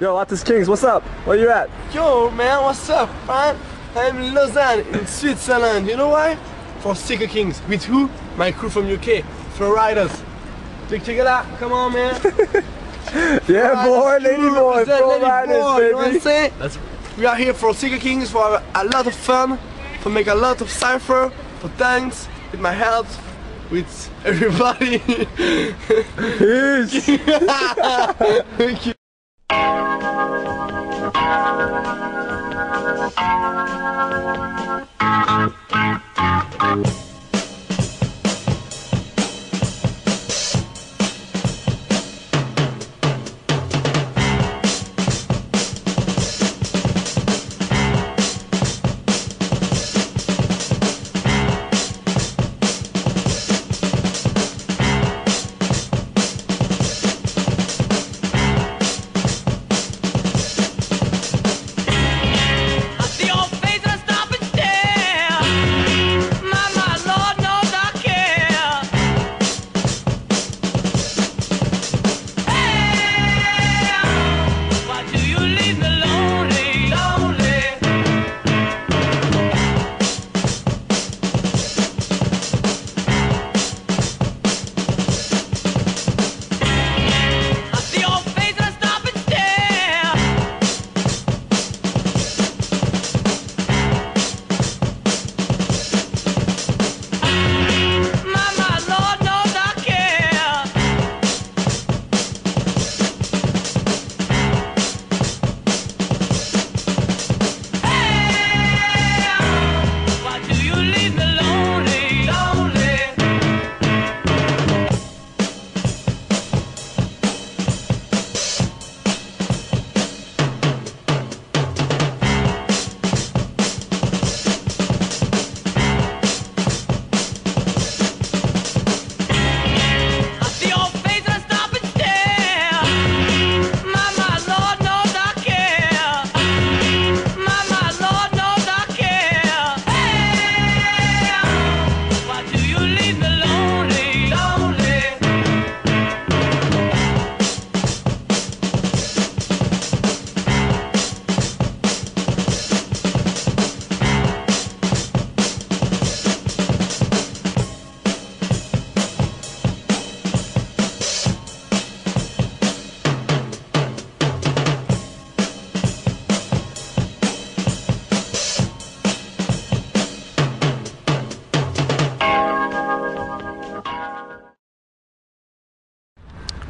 Yo, Atlas Kings, what's up? Where you at? Yo, man, what's up, man? I'm in Lausanne, in Switzerland. You know why? For Circle Kings. With who? My crew from UK. Flowriders. Check, check it out. Come on, man. Yeah, boy, lady boy, Represent Flow Lady Riders, Boy, You know what I'm baby. saying? We are here for Circle Kings for a lot of fun, for make a lot of cipher, for thanks, with my help, with everybody. Peace. Thank you. Thank you.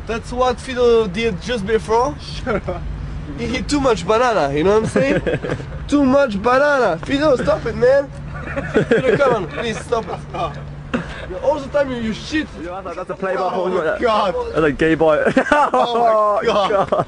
That's what Fido did just before. Up. He eat too much banana, you know what I'm saying? too much banana. Fido, stop it, man. Fido, come on, please stop it. All the time you, you shit. That's a play by oh God. That's a gay boy. Oh, oh my God. God.